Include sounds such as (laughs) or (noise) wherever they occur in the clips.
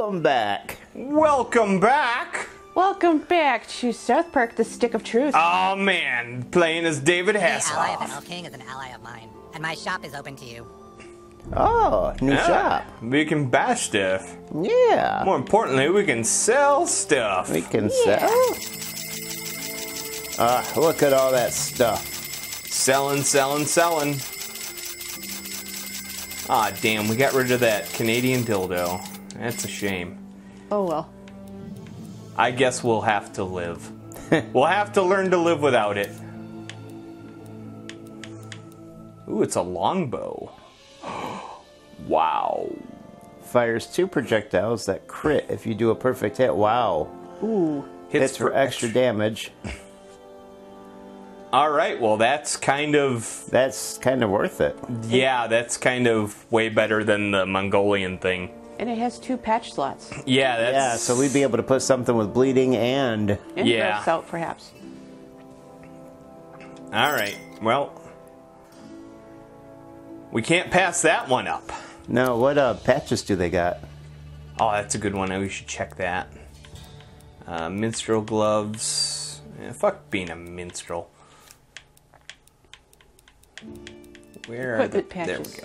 Welcome back. Welcome back. Welcome back to South Park, the Stick of Truth. Oh man, playing as David The ally of the Hasselhoff. Elf King is an ally of mine, and my shop is open to you. Oh, new Yeah, shop. We can buy stuff. Yeah. More importantly, we can sell stuff. We can sell. Ah, look at all that stuff. Selling, selling, selling. Ah, damn, we got rid of that Canadian dildo. That's a shame. oh well. I guess we'll have to live. (laughs) we'll have to learn to live without it. Ooh, it's a longbow. (gasps) wow. Fires two projectiles that crit if you do a perfect hit. Wow. Ooh. Hits for extra damage. (laughs) All right, well, that's kind of That's kind of worth it. yeah, that's kind of way better than the Mongolian thing. And it has two patch slots. Yeah, that's Yeah, so we'd be able to put something with bleeding and And Yeah. breaths out, perhaps. All right. Well, we can't pass that one up. no. What uh patches do they got? Oh, that's a good one. We should check that. Uh, minstrel gloves. Eh, fuck being a minstrel. Where are the, Equipment There we patches.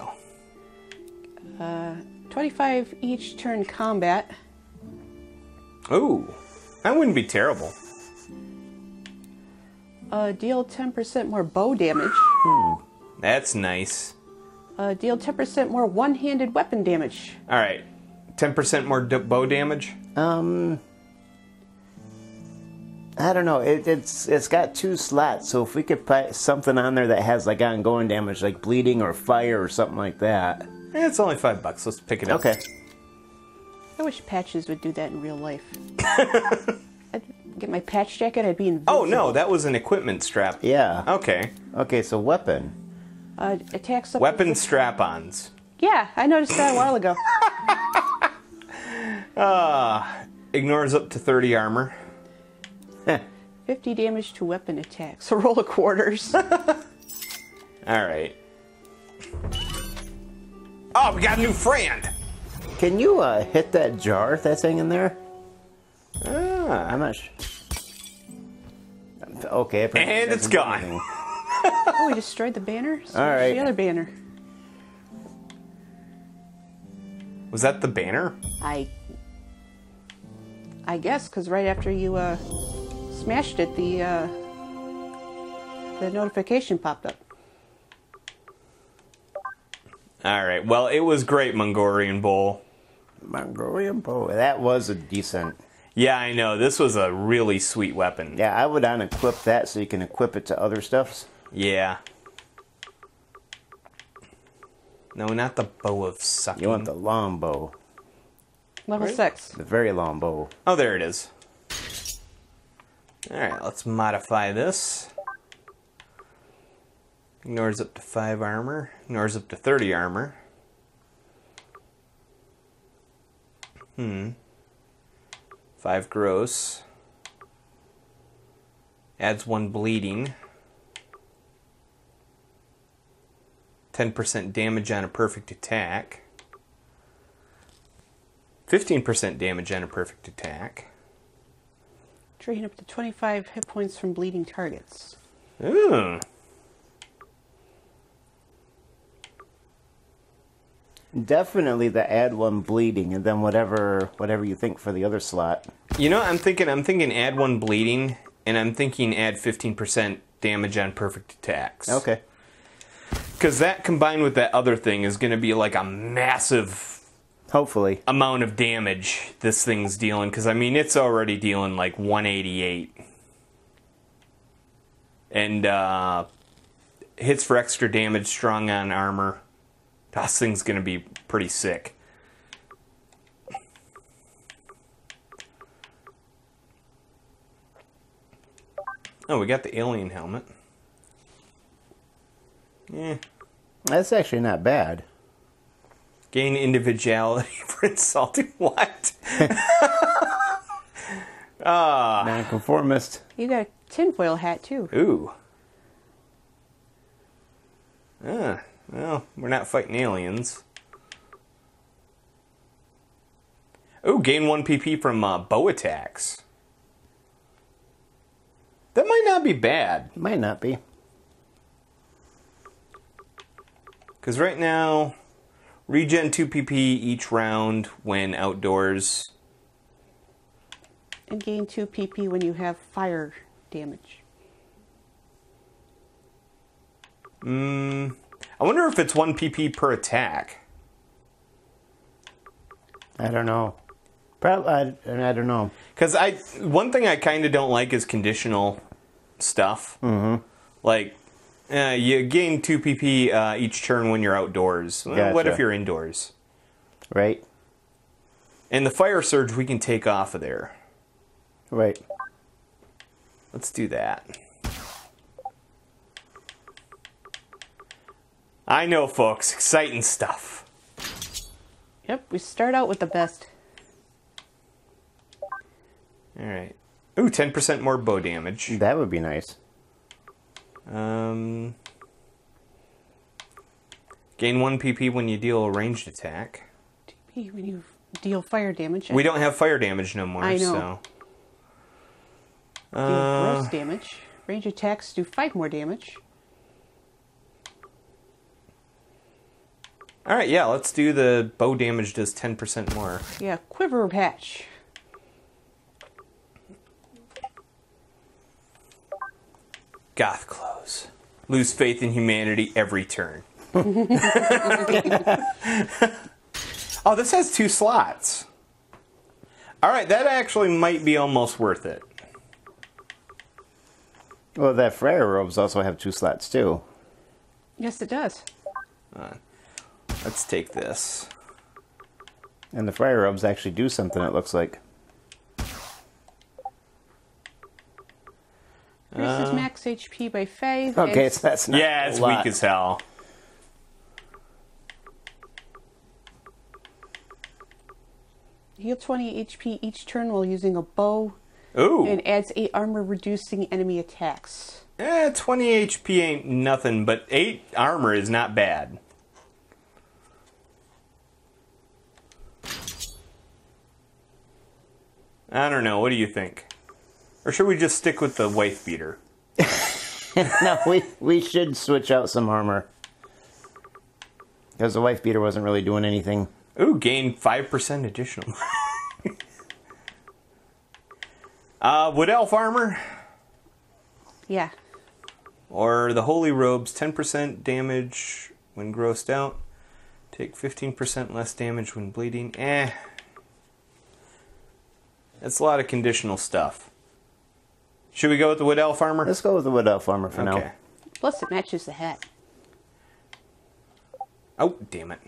go. 25 each turn combat. Ooh, that wouldn't be terrible. Uh, deal 10% more bow damage. That's nice. Uh, deal 10% more one handed weapon damage. All right, ten percent more d- bow damage. Um, I don't know. It, it's it's got two slots, so if we could put something on there that has like ongoing damage, like bleeding or fire or something like that. Eh, it's only five bucks. Let's pick it up. Okay. I wish patches would do that in real life. (laughs) I'd get my patch jacket, I'd be in. Oh no, that was an equipment strap. Yeah. Okay. Okay. So weapon. Uh, attacks up Weapon strap-ons. Yeah, I noticed that a while ago. (laughs) Ah, Ignores up to 30 armor. (laughs) 50 damage to weapon attacks. So roll a quarters. All right. Oh, we got a new friend. Can you uh, hit that jar that's hanging there? Ah. I'm not sure. Okay. And it's gone. (laughs) oh, we destroyed the banner? So All where's right. The other banner. Was that the banner? I. I guess, because right after you uh, smashed it, the uh, the notification popped up. All right. Well, it was great, Mongolian Bowl. Mongolian bow. That was a decent. Yeah, I know. This was a really sweet weapon. Yeah, I would unequip that so you can equip it to other stuffs. Yeah. No, not the bow of sucking. You want the long bow, Level Right. six. the very long bow. Oh, there it is. All right, let's modify this. Ignores up to 5 armor. Ignores up to 30 armor. Hmm. 5 gross. Adds 1 bleeding. 10% damage on a perfect attack. 15% damage on a perfect attack. Drain up to 25 hit points from bleeding targets. Ooh. Definitely the add one bleeding, and then whatever whatever you think for the other slot. You know, I'm thinking. I'm thinking add one bleeding, and I'm thinking add 15% damage on perfect attacks. Okay. Because that combined with that other thing is going to be like a massive Hopefully. amount of damage this thing's dealing. Because I mean, it's already dealing like 188, and uh, hits for extra damage, strong on armor. This thing's going to be pretty sick. Oh, we got the alien helmet. Yeah. That's actually not bad. Gain individuality (laughs) for insulting what? (laughs) Nonconformist. You got a tinfoil hat too. Ooh. Ah, well, we're not fighting aliens. Oh, gain one PP from uh, bow attacks. That might not be bad. Might not be. Because right now, regen 2 PP each round when outdoors. And gain 2 PP when you have fire damage. Mm, I wonder if it's 1 PP per attack. I don't know. Probably. I, I don't know. Because I one thing I kind of don't like is conditional stuff. Mm-hmm. Like, uh, you gain 2 PP uh, each turn when you're outdoors. Well, What if you're indoors? Right. And the fire surge we can take off of there. Right. Let's do that. I know, folks. Exciting stuff. Yep, we start out with the best. All right. Ooh, 10% more bow damage. That would be nice. Um, gain 1 PP when you deal a ranged attack. TP when you deal fire damage. We don't have fire damage no more, I know. so. deal Uh, gross damage. Range attacks do 5 more damage. all right, yeah, let's do the bow damage does 10% more. Yeah, quiver patch. Goth clothes. Lose faith in humanity every turn. (laughs) oh, this has two slots. All right, that actually might be almost worth it. Well, that Frere robes also have two slots too. Yes, it does. Let's take this. And the Frere robes actually do something. It looks like. Increases max HP by 5. Okay, it's, so that's not Yeah, a it's lot. weak as hell. heal 20 HP each turn while using a bow. Ooh. And adds 8 armor, reducing enemy attacks. Eh, 20 HP ain't nothing, but 8 armor is not bad. I don't know. What do you think? Or should we just stick with the wife beater? (laughs) no, we we should switch out some armor because the wife beater wasn't really doing anything. Ooh, gain 5% additional. (laughs) uh, Wood Elf armor Yeah. or the Holy Robes, 10% damage when grossed out. Take 15% less damage when bleeding. Eh. That's a lot of conditional stuff. Should we go with the Wood Elf armor? Let's go with the wood elf armor for okay. now. Plus, it matches the hat. Oh, damn it.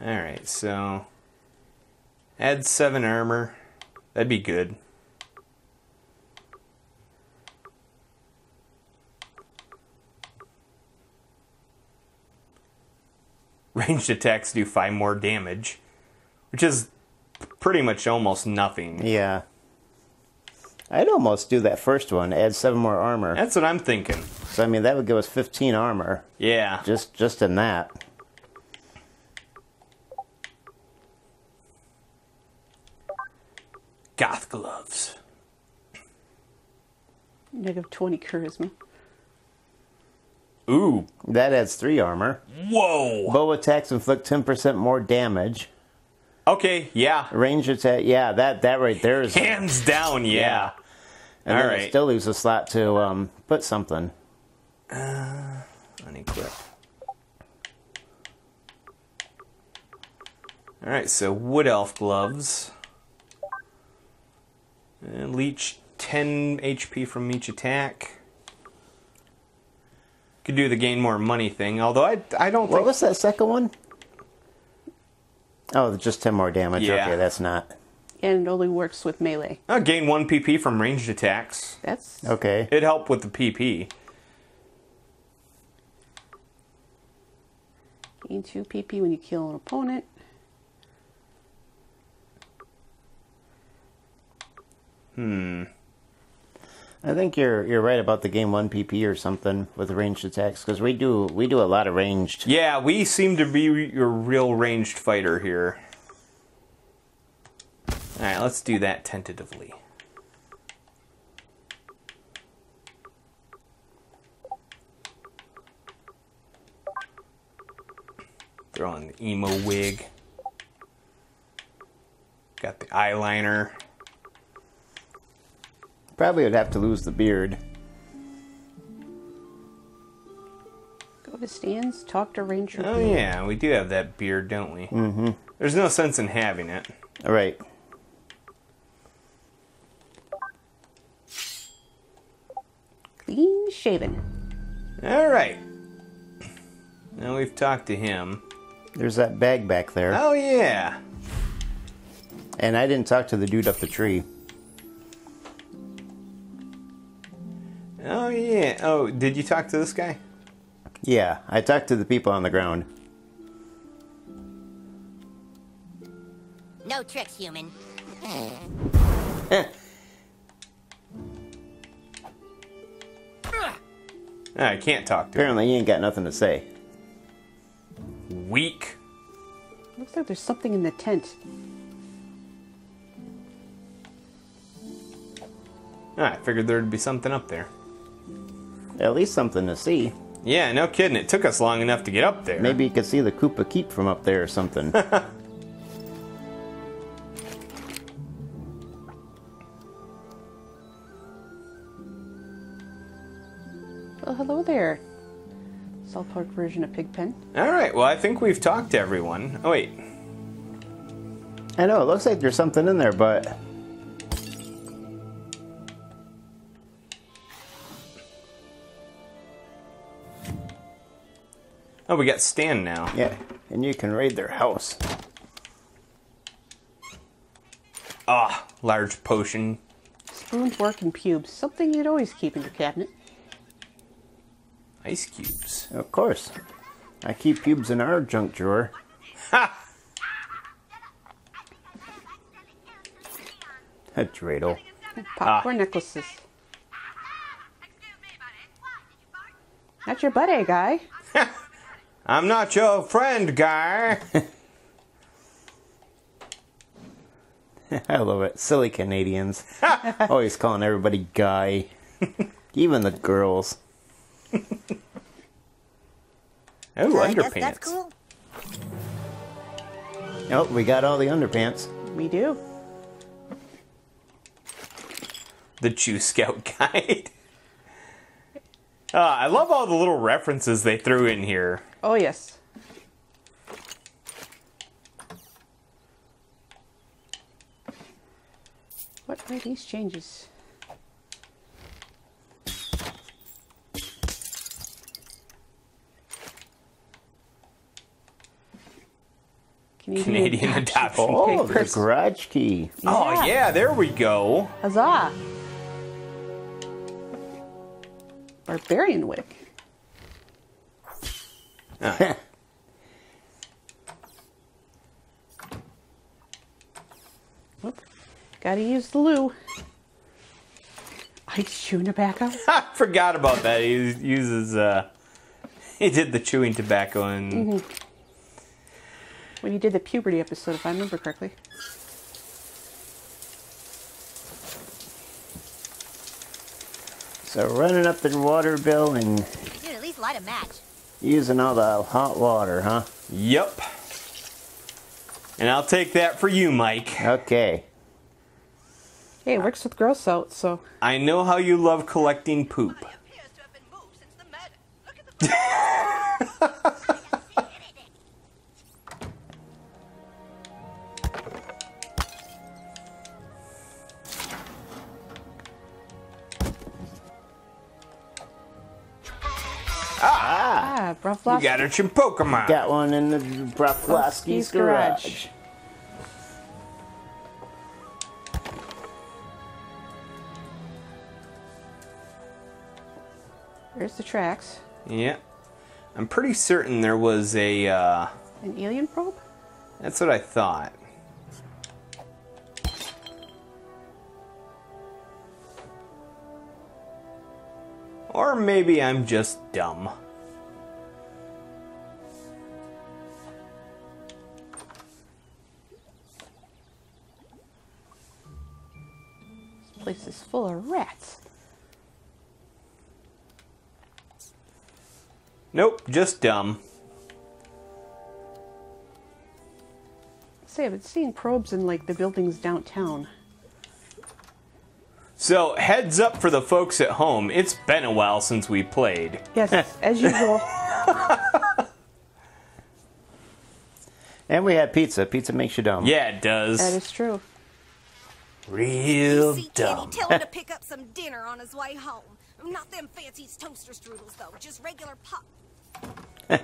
Alright, so. Add 7 armor. That'd be good. Ranged attacks do 5 more damage, which is pretty much almost nothing. Yeah. I'd almost do that first one, add seven more armor. That's what I'm thinking. So I mean that would give us fifteen armor Yeah. just just in that. Goth gloves. Negative 20 charisma. Ooh. That adds three armor. Whoa. Bow attacks inflict ten percent more damage. Okay, yeah. Range attack, yeah, that that right there is. Hands down, yeah. And all then right. it still leaves a slot to um, put something. Unequip. Alright, so Wood Elf gloves. And leech 10 HP from each attack. Could do the gain more money thing, although I, I don't What think. was that second one? Oh, just ten more damage. Yeah. Okay, that's not And it only works with melee. Uh, gain 1 PP from ranged attacks. That's okay. It helped with the PP. gain 2 PP when you kill an opponent. Hmm. I think you're you're right about the game one PP or something with ranged attacks because we do we do a lot of ranged. Yeah, we seem to be your real ranged fighter here. Alright, let's do that tentatively. Throw in the emo wig. Got the eyeliner. Probably would have to lose the beard. Go to stands, talk to Ranger. Oh Beard. yeah, we do have that beard, don't we? Mm-hmm. There's no sense in having it. All right. Clean shaven. All right. Now we've talked to him. There's that bag back there, Oh yeah. and I didn't talk to the dude up the tree. Oh yeah. Oh, did you talk to this guy? Yeah, I talked to the people on the ground. No tricks, human. (laughs) I can't talk to him. Apparently, he ain't got nothing to say. Weak. Looks like there's something in the tent. Ah, I figured there'd be something up there. At least something to see. Yeah, no kidding. It took us long enough to get up there. Maybe you could see the Koopa Keep from up there or something. (laughs) hello there. South Park version of Pigpen. All right. Well, I think we've talked to everyone. Oh wait. I know, it looks like there's something in there, but Oh, we got Stan now. yeah, and you can raid their house. Ah, large potion. Spoon, fork, and pubes. Something you'd always keep in your cabinet. Ice cubes. Of course. I keep cubes in our junk drawer. Ha! A dreidel. Popcorn ah. necklaces. That's your buddy, guy. I'm not your friend, guy. (laughs) I love it. Silly Canadians. Always calling everybody guy. (laughs) Even the girls. Oh, I underpants. that's cool. Oh, we got all the underpants. We do. The Chew Scout (laughs) guide. Ah, I love all the little references they threw in here. Oh, yes. What are these changes? Canadian, Canadian adoption. Oh, the Papers. garage key. Oh yeah, there we go. Huzzah! Barbarian wig. (laughs) Ah, Whoop. Gotta use the loo. Ice chewing tobacco. (laughs) I forgot about that. He uses uh (laughs) he did the chewing tobacco and When you did the puberty episode, if I remember correctly. So running up the water bill and Dude, at least light a match. using all the hot water, huh? Yep. And I'll take that for you, Mike. Okay. Hey, it works with gross out, so I know how you love collecting poop. Ah, We Broflovsky. got a Chinpokomon. Got one in the Broflovsky's Broflovsky's garage. garage. There's the tracks. Yeah. I'm pretty certain there was a uh An alien probe? that's what I thought. Or maybe I'm just dumb. Place is full of rats. Nope, just dumb. Say, I've been seeing probes in like the buildings downtown. So, heads up for the folks at home. It's been a while since we played. Yes, (laughs) as usual. (laughs) And we had pizza. Pizza makes you dumb. Yeah, it does. That is true. Real See dumb. Teddy, tell him to pick up some dinner on his way home. Not them fancy toaster strudels, though. Just regular pop. (laughs)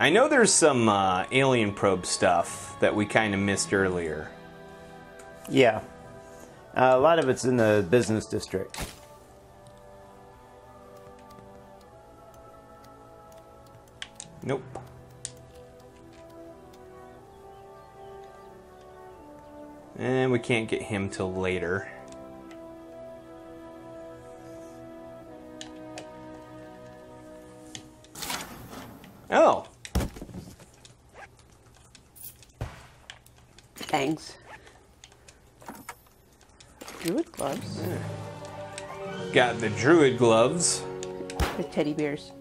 I know there's some uh, alien probe stuff that we kind of missed earlier. Yeah. Uh, a lot of it's in the business district. Nope. And we can't get him till later. Oh, Thanks. Druid gloves got the druid gloves. with teddy bears.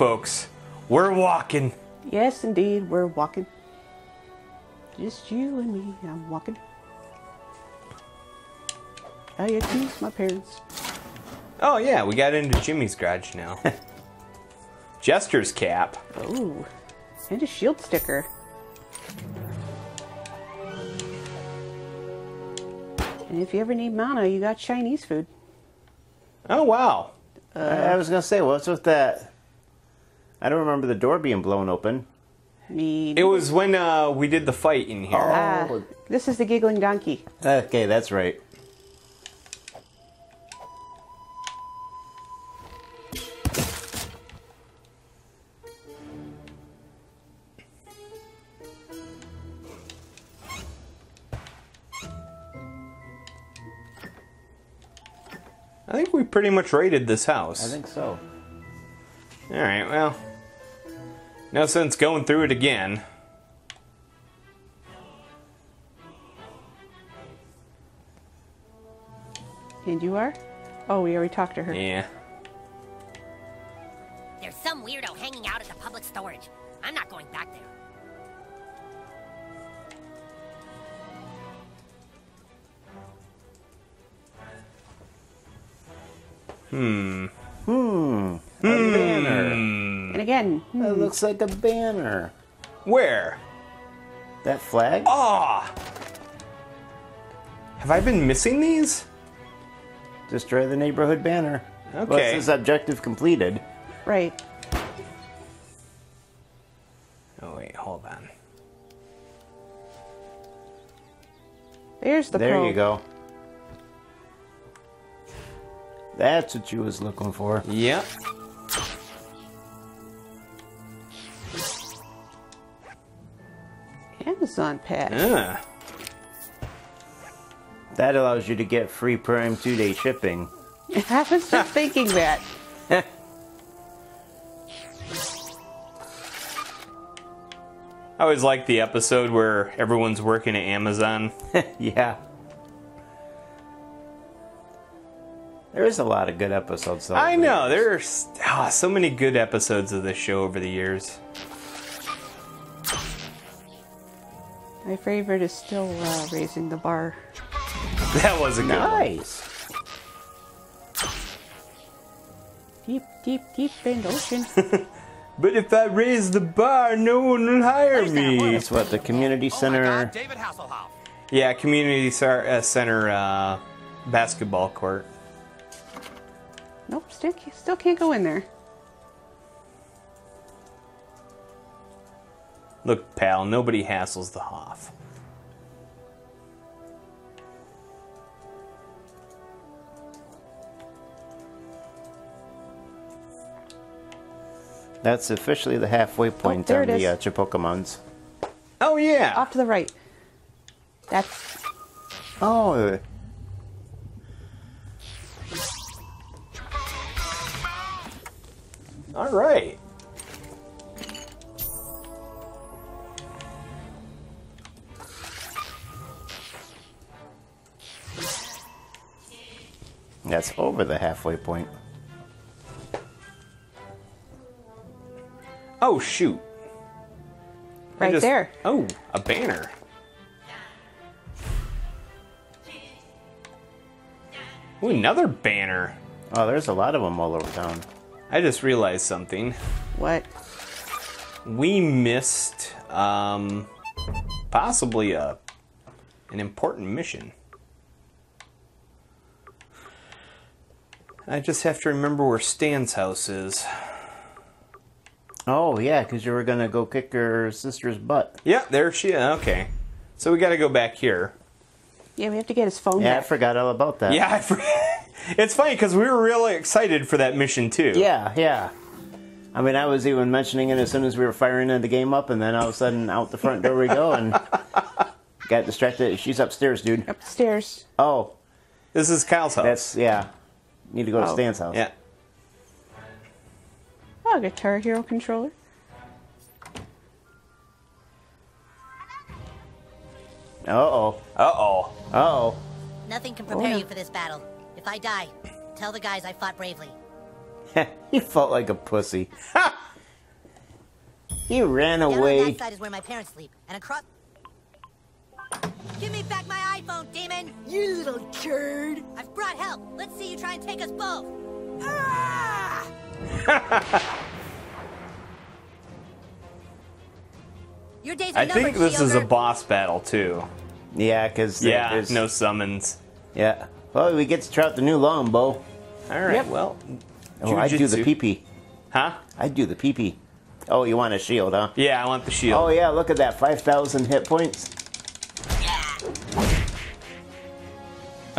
Folks. We're walking. Yes, indeed, we're walking. Just you and me, I'm walking. I accuse my parents. Oh, yeah, we got into Jimmy's garage now. (laughs) Jester's cap. Oh, and a shield sticker. And if you ever need mana, you got Chinese food. Oh, wow. I I was gonna say, what's with that? I don't remember the door being blown open. Me. It was when uh, we did the fight in here. Ah, this is the giggling donkey. Okay, that's right. I think we pretty much raided this house. I think so. Alright, well. No sense going through it again. And you are? Oh, we already talked to her. Yeah. There's some weirdo hanging out at the public storage. I'm not going back there. Hmm. Hmm. A banner. Hmm. And again, hmm, That looks like a banner. Where? That flag? Ah! Have I been missing these? Destroy the neighborhood banner. Well, it Okay. objective completed. right. Oh, wait, hold on. There's the there probe. you go. That's what you was looking for. Yep. Amazon pack. Ah. That allows you to get free Prime two day shipping. (laughs) I was just (laughs) thinking that. I always like the episode where everyone's working at Amazon. (laughs) yeah. There is a lot of good episodes. I know, there's ah, so many good episodes of this show over the years. My favorite is still uh, raising the bar. That was a good one. Nice. Deep, deep, deep in the ocean. (laughs) But if I raise the bar, no one will hire me. That's what the community Oh center. God, David Hasselhoff. Yeah, community uh, center uh, basketball court. nope, still, can't- still can't go in there. Look, pal, nobody hassles the Hoff. That's officially the halfway point there on the uh. Chinpokomons. Oh yeah. Off to the right. That's Oh, All right. That's over the halfway point. Oh shoot. Right just- there. Oh, a banner. Ooh, another banner. Oh, there's a lot of them all over town. I just realized something. What? We missed um, possibly a an important mission. I just have to remember where Stan's house is. Oh yeah, because you were gonna go kick her sister's butt. Yeah, there she is. Okay. So we got to go back here. Yeah, we have to get his phone Yeah, I forgot all about that. Yeah, I for- (laughs) it's funny because we were really excited for that mission too. Yeah, yeah. I mean, I was even mentioning it as soon as we were firing the game up, and then all of a sudden, out the front door we go, and (laughs) got distracted. She's upstairs, dude. Upstairs. Oh, This is Kyle's house. that's yeah. Need to go to Oh. Stan's house. yeah. Oh, Guitar Hero controller. Uh oh. Uh oh. Uh oh. Nothing can prepare Oh. you for this battle. If I die, tell the guys I fought bravely. (laughs) he felt like a pussy. he ran Down on away. that side is where my parents sleep, and across. Give me back my iPhone, demon! You little turd! I've brought help. Let's see you try and take us both. Ah! Your days are I think numbered, this is a boss battle too. Yeah, because Yeah, there's no summons. Yeah. Well, we get to try out the new longbow. All right. Yep. Well, Oh, I'd do the Jujitsu. pee-pee. huh? I'd do the pee-pee. Oh, you want a shield, huh? Yeah, I want the shield. Oh yeah, look at that, five thousand hit points.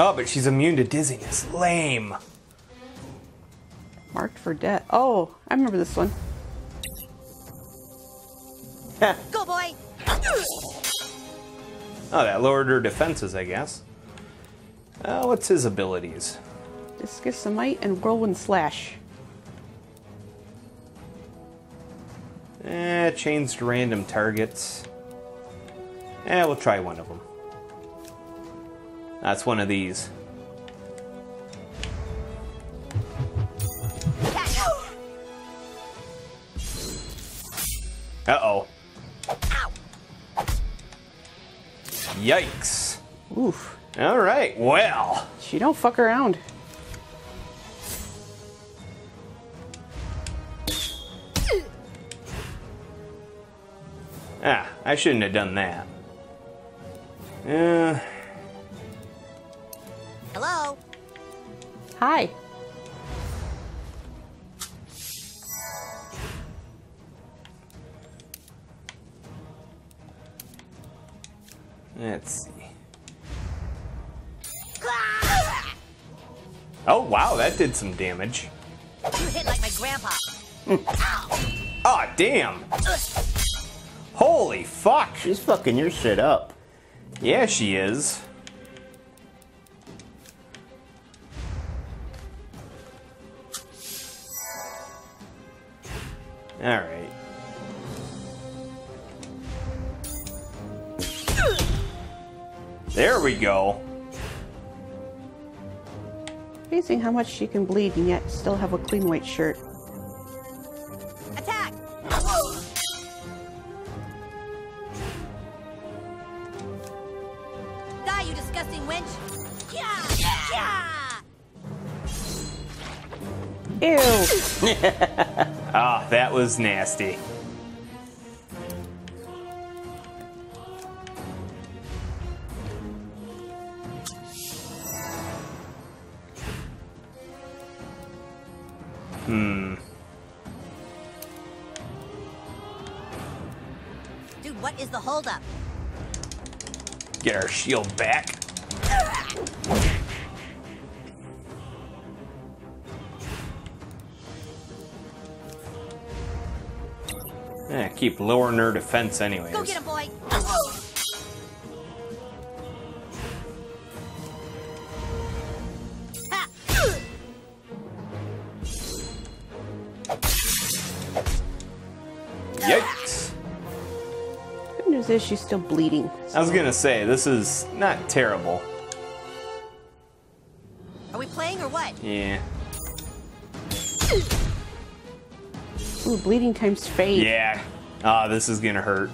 Oh, but she's immune to dizziness. Lame. Marked for death. Oh, I remember this one. Go, boy! (laughs) Oh, that lowered her defenses, I guess. Uh, what's his abilities? Discus Might and Whirlwind Slash. Eh, changed random targets. Eh, we'll try one of them. That's one of these. Uh oh. Yikes. Oof. All right, well. She don't fuck around. Ah, I shouldn't have done that. Uh, Hi. let's see. Oh, wow, that did some damage. You hit like my grandpa. Oh, damn. Holy fuck. She's fucking your shit up. Yeah, she is. All right. There we go. Amazing how much she can bleed and yet still have a clean white shirt. Attack! Die, you disgusting wench! Yeah! Yeah! Ew. (laughs) That was nasty. Hmm. Dude, what is the holdup? Get our shield back. Yeah, keep lowering their defense anyways. Go get him, boy. Yikes. Good news is she's still bleeding. I was gonna say, this is not terrible. Are we playing or what? Yeah. Ooh, bleeding times fade. Yeah. Ah, this is gonna hurt.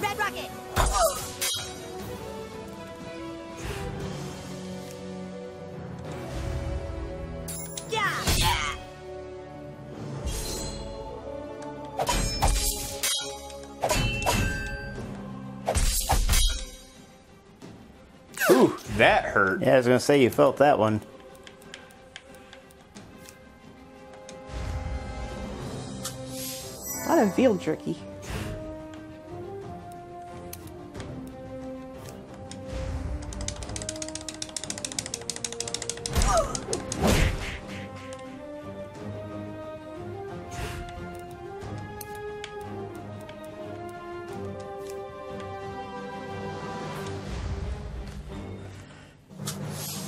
Red Rocket! Yeah! yeah. Ooh, that hurt. Yeah, I was gonna say you felt that one. Veal jerky.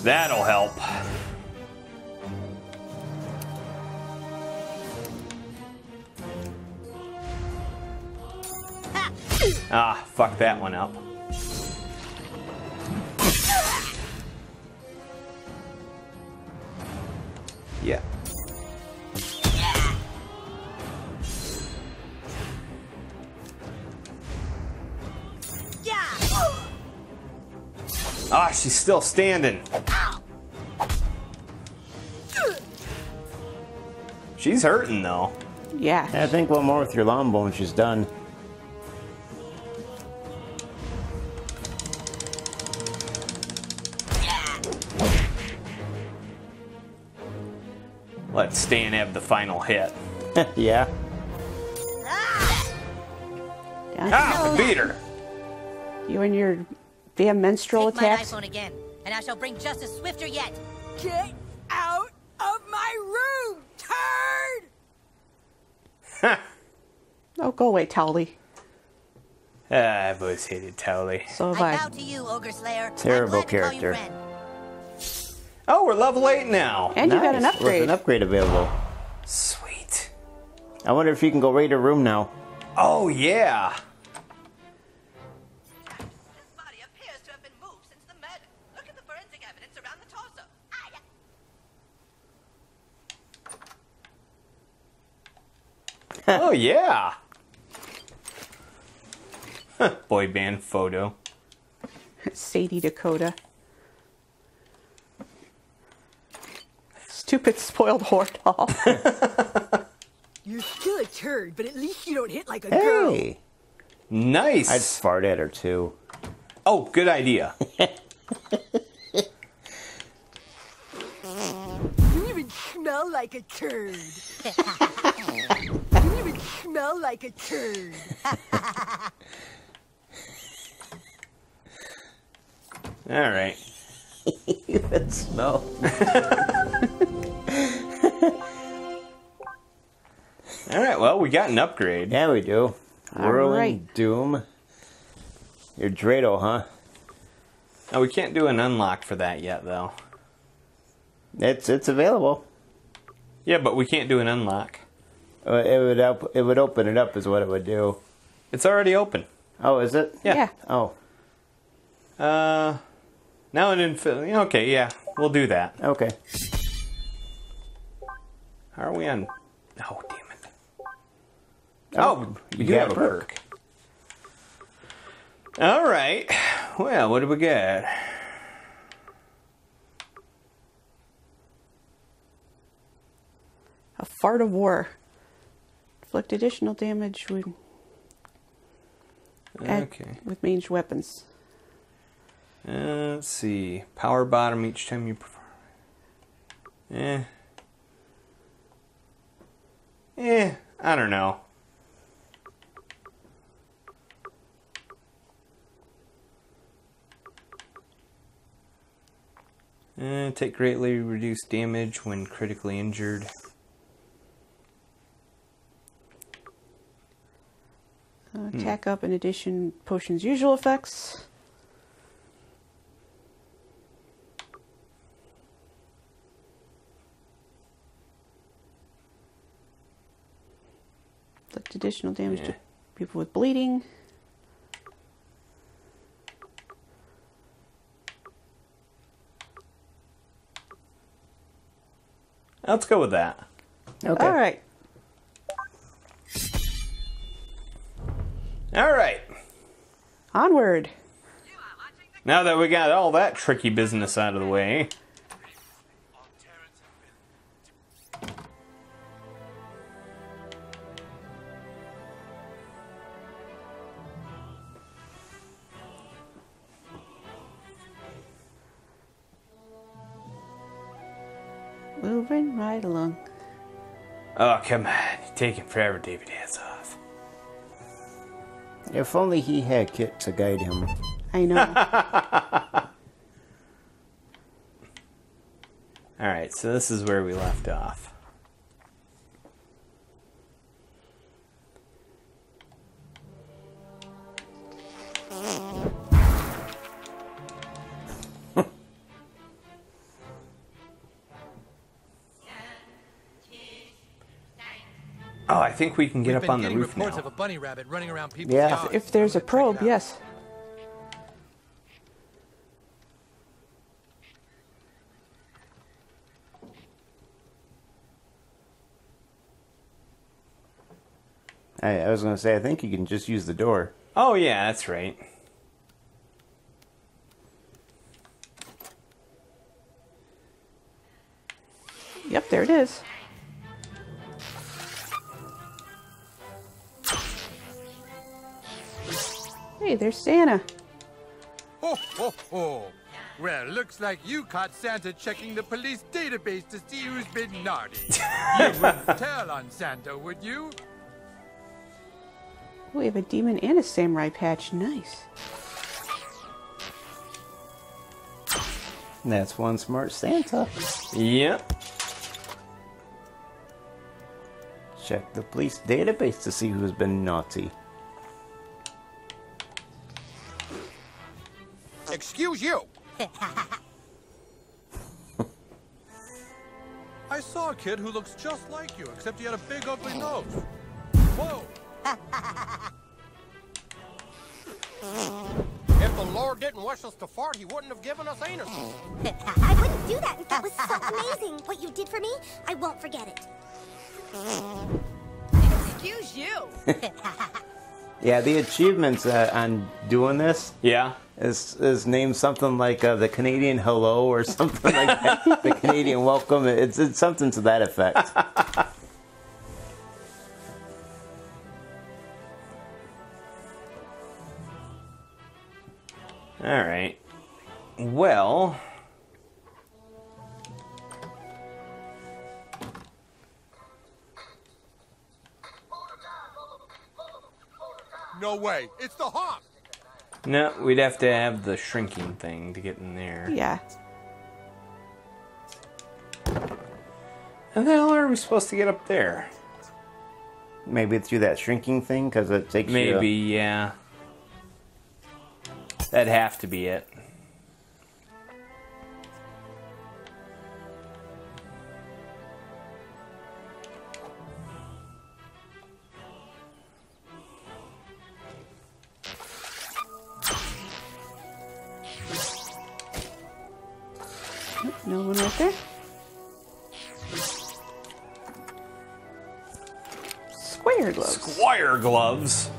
That'll help. Ah, fuck that one up. Yeah. Yeah! Ah, she's still standing. She's hurting though. Yeah. I think one more with your long bow and she's done. The final hit. (laughs) yeah. Down Ah, beat her. You and your damn menstrual Take my attacks. iPhone again, and I shall bring justice swifter yet. Get out of my room, turd! (laughs) Oh, go away, Towley. Ah, I've always hated Towley. So have I I. bow to you, Ogre Slayer. Terrible I'm glad to call you character. Oh, we're level 8 now. And you got an Nice, with. An upgrade available. Sweet. I wonder if you can go raid her room now. Oh, yeah. body appears to have been moved since the murder. Look at the forensic evidence around the torso. Ah, yeah. (laughs) Oh, yeah. Huh, Boy band photo. (laughs) Sadie Dakota. Stupid spoiled (laughs) whore doll. You're still a turd, but at least you don't hit like a girl. Hey! Nice. I'd fart at her too. Oh, good idea. (laughs) You even smell like a turd. you even smell like a turd. All right. (laughs) you Even smell. (laughs) All right. Well, we got an upgrade. Yeah, we do. All Whirling right. Doom. Your Drado, huh? Oh, we can't do an unlock for that yet, though. It's it's available. Yeah, but we can't do an unlock. Uh, It would up, it would open it up is what it would do. It's already open. Oh, is it? Yeah. Yeah. Oh, Uh, now it didn't fill. Okay, yeah, we'll do that. okay. How are we on? Oh, damn it. Oh, you you got have a a perk. perk. All right. Well, what do we got? A fart of war. Inflict additional damage with, Okay. with ranged weapons. Uh, let's see. Power bottom each time you perform. Eh. Eh. I don't know. Eh, take greatly reduced damage when critically injured. Uh, attack up in addition potion's usual effects. Inflict additional damage to people with bleeding. Let's go with that. Okay. All right. All right. Onward. Now that we got all that tricky business out of the way, oh come on, you're taking forever, David Hasselhoff. If only he had KITT to guide him. I know. (laughs) All right, so this is where we left off. Oh, I think we can get We've up on the roof now. of a bunny rabbit running around people's Yeah. yards. if there's a I'm gonna check probe, yes. I, I was going to say, I think you can just use the door. Oh yeah, that's right. Yep, there it is. Hey, there's Santa. Ho, ho, ho. Well, looks like you caught Santa checking the police database to see who's been naughty. you (laughs) wouldn't tell on Santa, would you? We have a demon and a samurai patch. Nice. That's one smart Santa. Yep. Check the police database to see who's been naughty. Excuse you. (laughs) I saw a kid who looks just like you, except he had a big ugly nose. Whoa. (laughs) If the Lord didn't wish us to fart, he wouldn't have given us anus. I wouldn't do that. If that was so amazing. What you did for me, I won't forget it. Excuse you. (laughs) Yeah, the achievements uh, on doing this Yeah. Is is named something like uh, the Canadian hello or something like that. (laughs) the Canadian welcome. It's it's something to that effect. All right. Well, No way. It's the hawk. No, we'd have to have the shrinking thing to get in there. Yeah. How the hell are we supposed to get up there? Maybe through that shrinking thing because it takes Maybe, you. yeah. That'd have to be it. No right there. Square gloves. Squire gloves.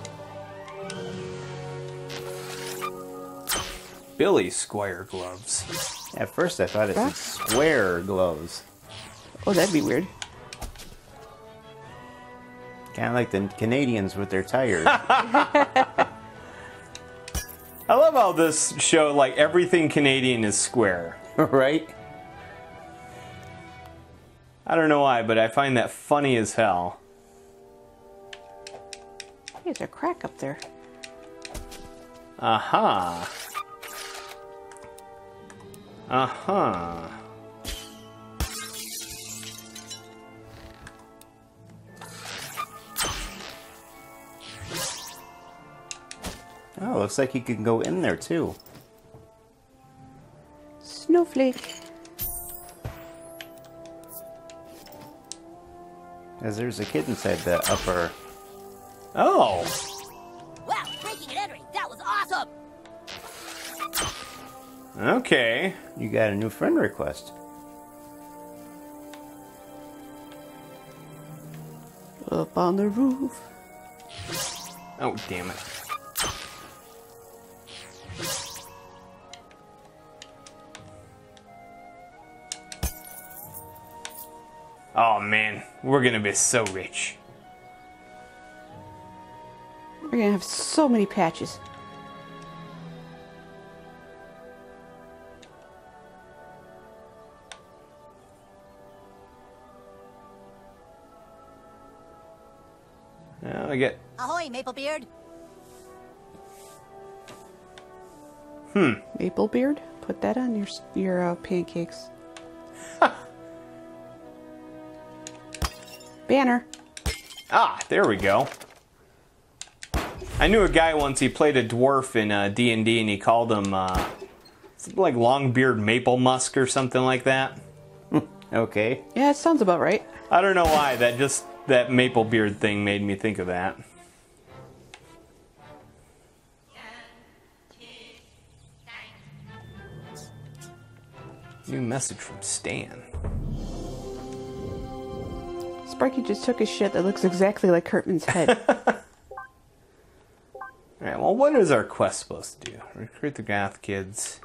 Billy Squier gloves. At first, I thought it said square gloves, Oh, that'd be weird. kind of like the Canadians with their tires. (laughs) I love how this show, like everything Canadian is square. (laughs) right? I don't know why, but I find that funny as hell. There's a crack up there. Aha. Uh-huh. Oh, looks like you can go in there too. Snowflake. As there's a kid inside the upper. Oh. Wow, breaking and entering. That was awesome. Okay. You got a new friend request. Up on the roof. Oh, damn it. Oh man, we're gonna be so rich. We're gonna have so many patches. Now I get Ahoy, Maplebeard. Maple beard. Put that on your your uh, pancakes. Banner. Ah, there we go. I knew a guy once. He played a dwarf in uh, D and D, and he called him uh, something like Longbeard Maple Musk or something like that. (laughs) Okay. Yeah, it sounds about right. I don't know why. That just that maple beard thing made me think of that. New message from Stan. Sparky just took a shit that looks exactly like Cartman's head. (laughs) Alright, well, what is our quest supposed to do? Recruit the Goth kids.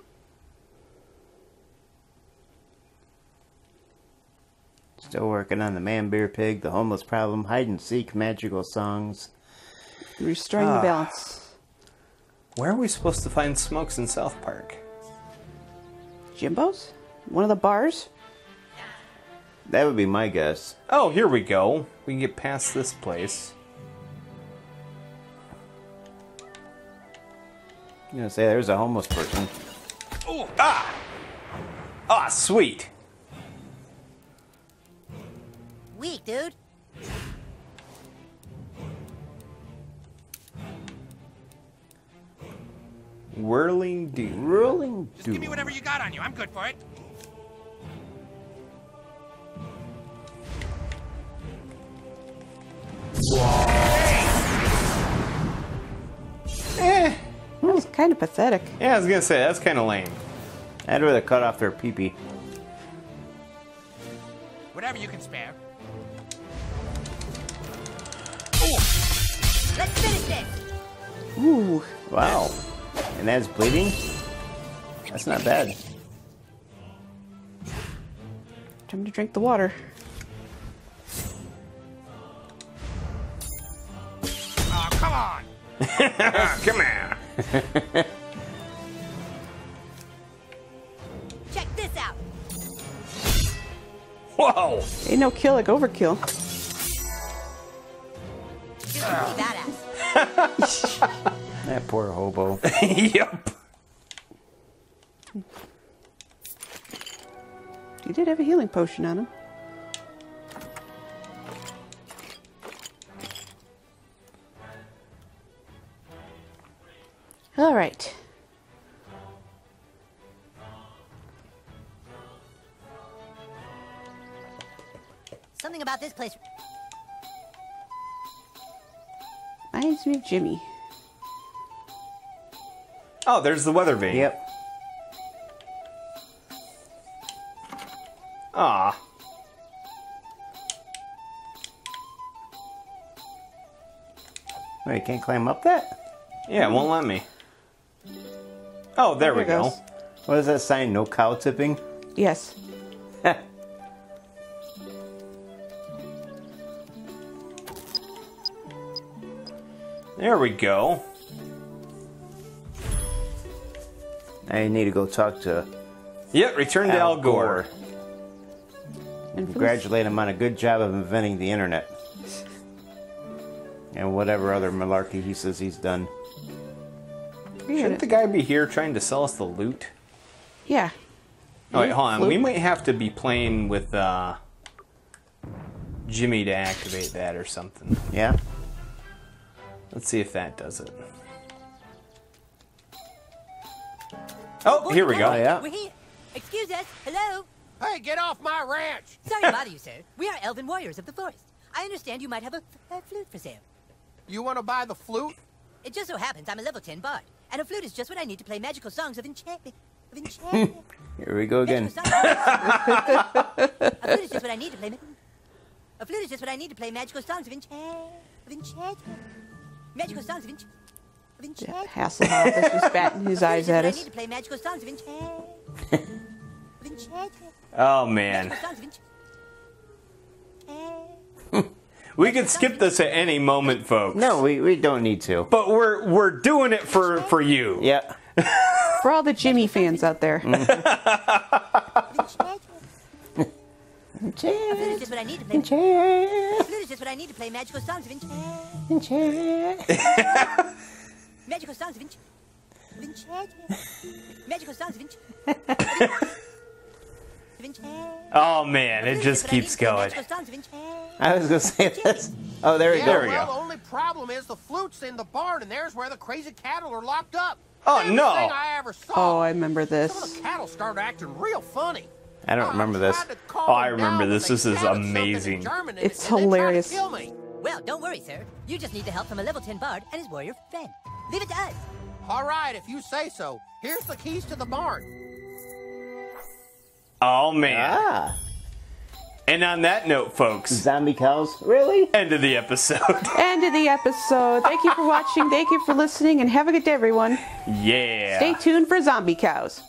Still working on the man, beer, pig, the homeless problem, hide and seek, magical songs. Restoring Ah. the balance. Where are we supposed to find smokes in South Park? Jimbo's? One of the bars? That would be my guess. Oh, here we go. We can get past this place. You know, say there's a homeless person. Oh, ah! Ah, sweet. Weak, dude. Whirling dew. Rolling Just give me whatever you got on you. I'm good for it. Eh. That's kind of pathetic. Yeah, I was gonna say that's kind of lame. I'd rather cut off their pee-pee. Whatever you can spare. Let's finish this. Ooh. Wow. And that's bleeding? That's not bad. Time to drink the water. Come on. (laughs) Come here. Check this out. Whoa. Ain't no kill like overkill. This is pretty badass. That poor hobo. (laughs) yep. He did have a healing potion on him. All right. Something about this place. Reminds me of Jimmy. Oh, there's the weather vane. Yep. Ah. Wait, can't climb up that? Yeah, it won't let me. Oh, there, we go. goes. does that sign? No cow tipping? Yes. (laughs) There we go. I need to go talk to Yep, return to Al, Gore. And Congratulate him on a good job of inventing the internet. (laughs) and whatever other malarkey he says he's done. Shouldn't the guy be here trying to sell us the loot? Yeah. Oh wait, hold on. Flute. We might have to be playing with uh, Jimmy to activate that or something. Yeah. Let's see if that does it. Oh, here we go. Oh, yeah. We're here. Excuse us. Hello. Hey, get off my ranch! Sorry to bother you, sir. We are elven warriors of the forest. I understand you might have a, a flute for sale. You want to buy the flute? It just so happens I'm a level 10 bard, and a flute is just what I need to play magical songs of enchantment. Of enchantment. Here we go again. A flute is just what I need to play. A flute is just what I need to play magical songs of enchant. Of enchantment. (laughs) Magical songs of enchant. Of enchantment. Hasselhoff (laughs) is just batting his eyes at I us. need to play magical songs of enchant. of enchantment. Oh man, (laughs) Magical songs of enchant. we could skip this at any moment, folks. No, we, we don't need to. but we're we're doing it for for you. Yeah. (laughs) For all the Jimmy fans out there. Of enchantment. A flute is what I need to play. enchant, flute is just what I need to play magical songs of enchant. enchant. Magical songs of enchant. Magical songs of enchant. Of enchant. Oh man, it just keeps going. Magical songs of enchant. I was gonna say this. Oh, there we Yeah, go. There we well, go. the only problem is the flute's in the barn, and there's where the crazy cattle are locked up. Oh, Everything no. I ever Oh. I remember this. Some of the cattle started acting real funny. I don't I remember this. tried to oh, calm Oh, I remember this. This is shouted something in amazing. It's and they tried to hilarious. kill me. Well, don't worry, sir. You just need the help from a level 10 bard and his warrior friend. Leave it to us. All right, if you say so. Here's the keys to the barn. Oh man. Ah, And on that note, folks, zombie cows. Really? end of the episode. (laughs) End of the episode. Thank you for watching. Thank you for listening. And have a good day, everyone. yeah. Stay tuned for Zombie Cows.